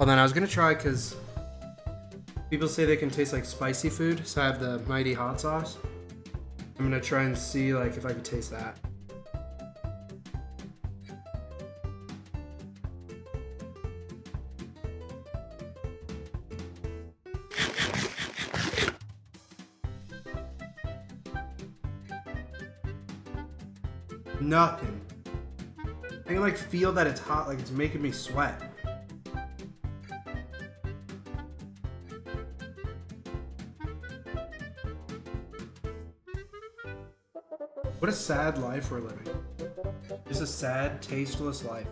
Well, then I was gonna try because people say they can taste like spicy food, so I have the mighty hot sauce. I'm gonna try and see like if I can taste that. Nothing. I can like feel that it's hot, like it's making me sweat. What a sad life we're living. Just a sad, tasteless life.